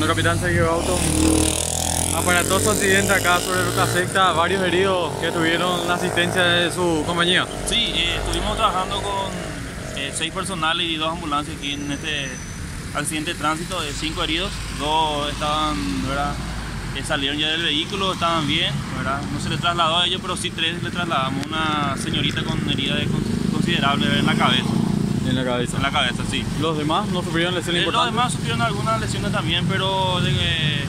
No, capitán Sergio Auto. Aparatoso accidente acá sobre Ruta Secta, varios heridos que tuvieron la asistencia de su compañía. Sí, eh, estuvimos trabajando con eh, seis personales y dos ambulancias aquí en este accidente de tránsito de cinco heridos. Dos estaban, ¿verdad? Eh, salieron ya del vehículo, estaban bien, ¿verdad? No se le trasladó a ellos, pero sí tres le trasladamos. Una señorita con herida de con- considerable en la cabeza. En la cabeza. En la cabeza, sí. Los demás no sufrieron lesiones Eh, los importantes. demás sufrieron algunas lesiones también, pero de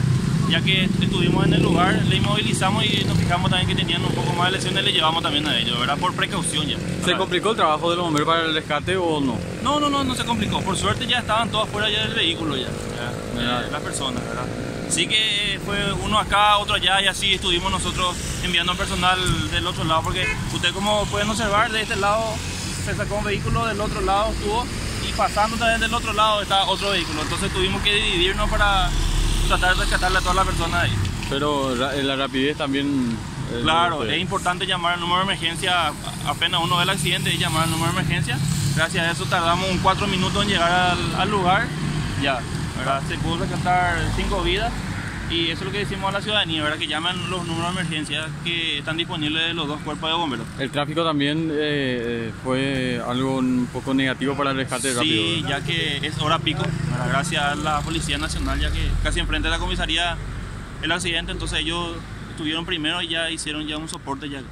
ya que estuvimos en el lugar, le inmovilizamos y nos fijamos también que tenían un poco más de lesiones, le llevamos también a ellos, ¿verdad? Por precaución ya. ¿Se complicó el trabajo de los bomberos para el rescate o no? No, no, no, no se complicó. Por suerte ya estaban todos fuera ya del vehículo ya, eh, las personas, ¿verdad? Sí que fue uno acá, otro allá y así estuvimos nosotros enviando personal del otro lado porque ustedes como pueden observar de este lado se sacó un vehículo, del otro lado estuvo y pasando también del otro lado está otro vehículo. Entonces tuvimos que dividirnos para tratar de rescatarle a todas las personas ahí. Pero ra- la rapidez también... eh, Claro, es importante llamar al número de emergencia apenas uno ve el accidente y llamar al número de emergencia. Gracias a eso tardamos un cuatro minutos en llegar al, al lugar. Ya, ¿verdad? Se pudo rescatar cinco vidas y eso es lo que decimos a la ciudadanía, ¿verdad? Que llamen los números de emergencia que están disponibles de los dos cuerpos de bomberos. El tráfico también eh, eh, fue algo un poco negativo para el rescate rápido. Sí, ya que es hora pico, ¿verdad? gracias a la Policía Nacional, ya que casi enfrente de la comisaría el accidente, entonces ellos estuvieron primero y ya hicieron ya un soporte ya.